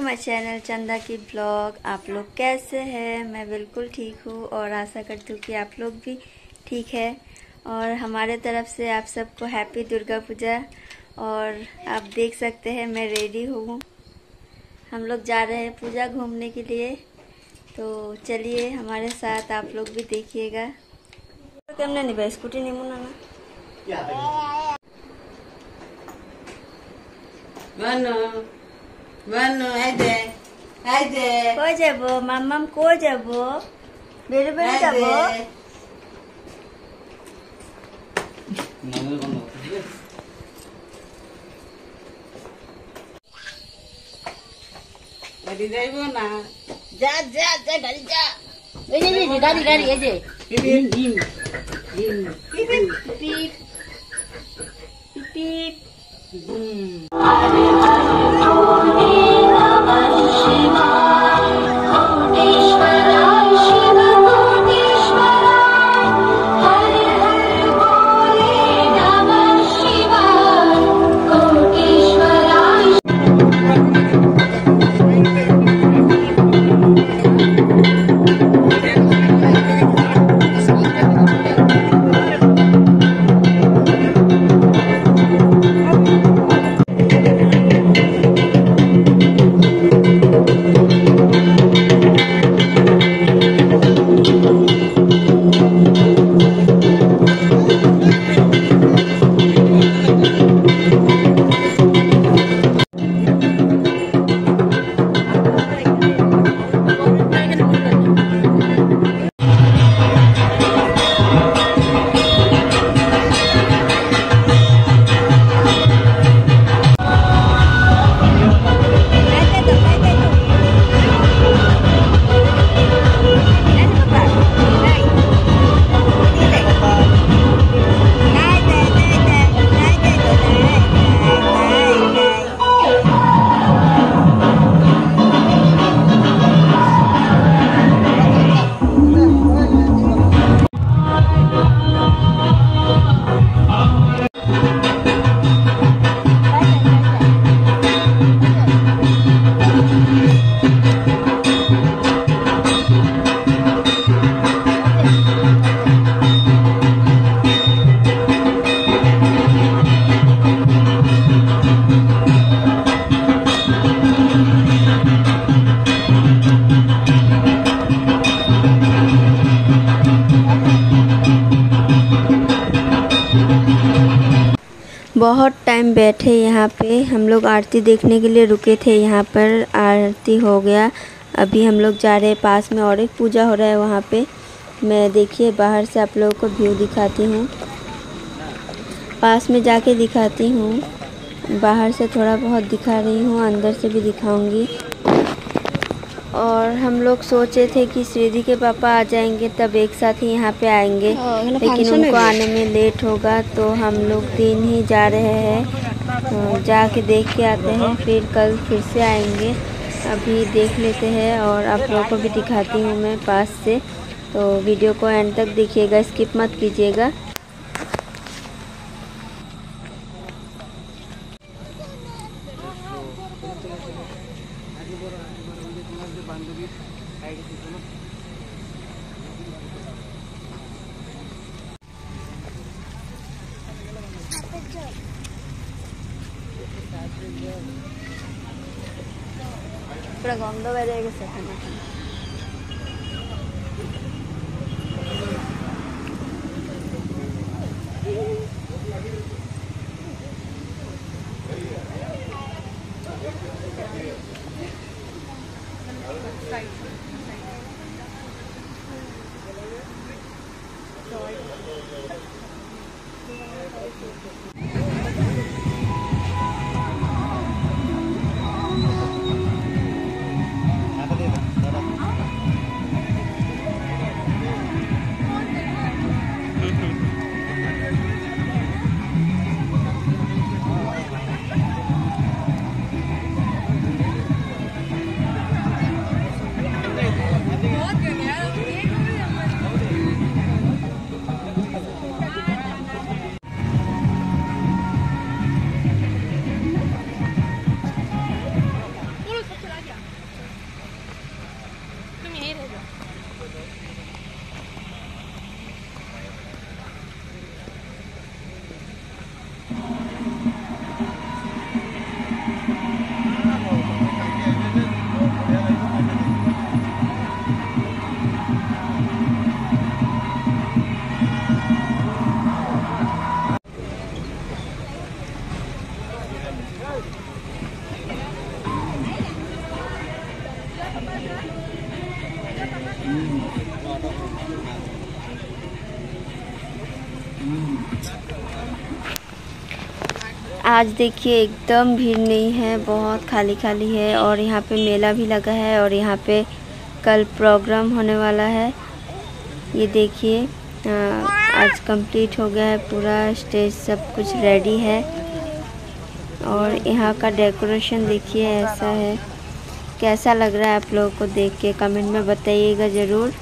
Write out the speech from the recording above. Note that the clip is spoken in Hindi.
माय चैनल चंदा की ब्लॉग आप लोग कैसे हैं? मैं बिल्कुल ठीक हूँ और आशा करती हूँ कि आप लोग भी ठीक है। और हमारे तरफ़ से आप सबको हैप्पी दुर्गा पूजा। और आप देख सकते हैं मैं रेडी हूँ। हम लोग जा रहे हैं पूजा घूमने के लिए। तो चलिए हमारे साथ आप लोग भी देखिएगा। स्कूटी नहीं मुना মানু এই দে কই যাব মাম্মাম কই যাব বেরে বেরে যাব যাইব না যা যা যা গাড়ি যা। গাড়ি গাড়ি এই যে। अस्ति बहुत टाइम बैठे यहाँ पे। हम लोग आरती देखने के लिए रुके थे, यहाँ पर आरती हो गया। अभी हम लोग जा रहे हैं पास में और एक पूजा हो रहा है वहाँ पे। मैं देखिए, बाहर से आप लोगों को व्यू दिखाती हूँ। पास में जाके दिखाती हूँ। बाहर से थोड़ा बहुत दिखा रही हूँ, अंदर से भी दिखाऊँगी। और हम लोग सोचे थे कि श्रीदी के पापा आ जाएँगे तब एक साथ ही यहाँ पे आएँगे। लेकिन उनको आने में लेट होगा तो हम लोग दिन ही जा रहे हैं। तो जाके देख के आते हैं फिर कल फिर से आएँगे। अभी देख लेते हैं और आप लोगों को भी दिखाती हूँ मैं पास से। तो वीडियो को एंड तक देखिएगा स्किप मत कीजिएगा। পুরো গন্ধ বেড়ে গেছে এখানে। आज देखिए एकदम भीड़ नहीं है, बहुत खाली खाली है और यहाँ पे मेला भी लगा है और यहाँ पे कल प्रोग्राम होने वाला है। ये देखिए आज कंप्लीट हो गया है पूरा स्टेज सब कुछ रेडी है। और यहाँ का डेकोरेशन देखिए ऐसा है। कैसा लग रहा है आप लोगों को देख के? कमेंट में बताइएगा ज़रूर।